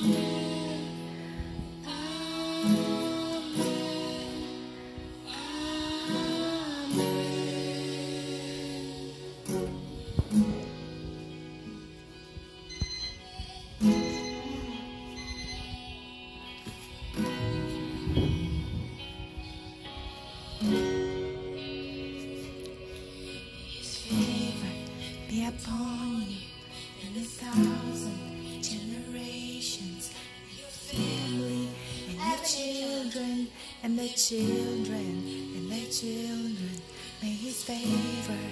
His and their children and their children. May His favor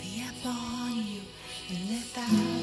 be upon you and thousand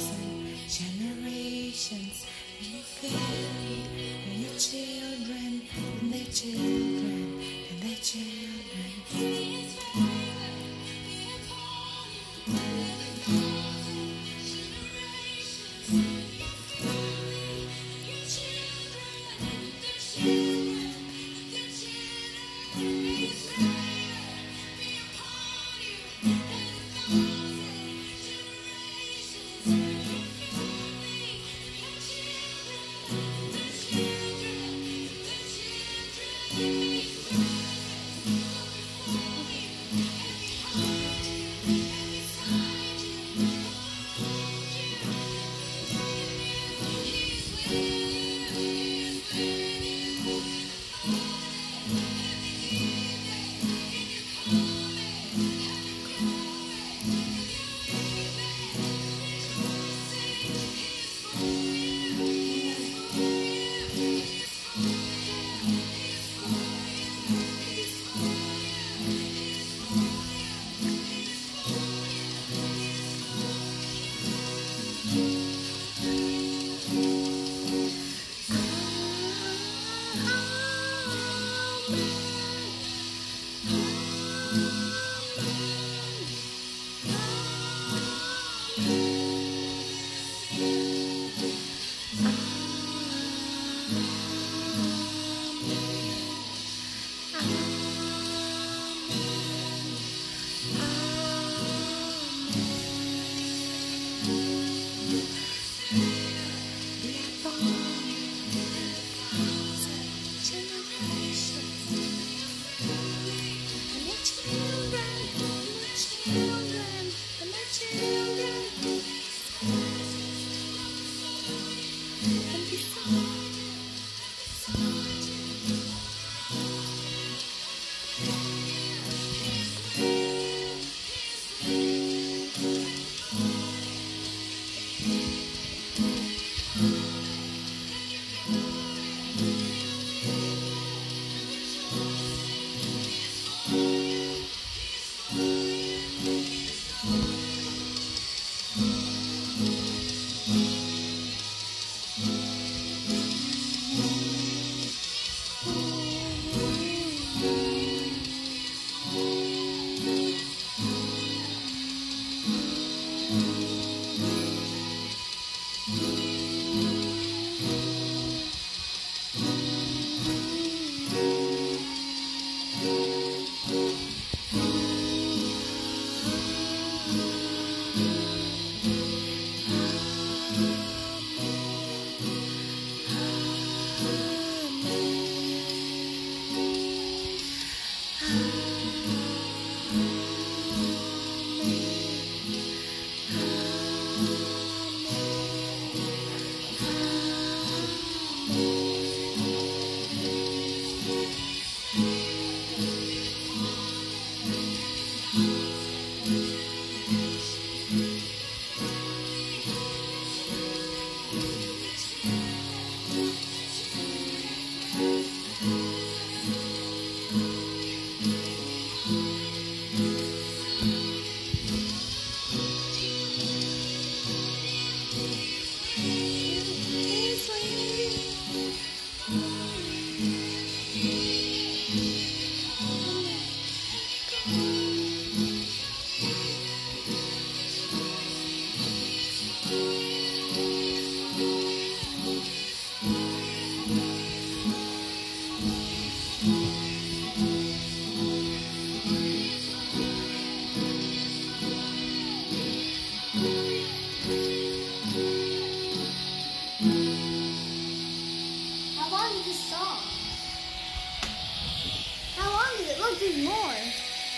long is it? Look, there's more.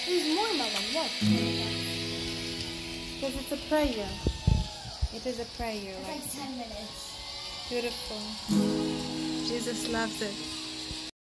There's more, Mama. Look. Because it's a prayer. It is a prayer. It's Like like 10 minutes. beautiful. Jesus loves it.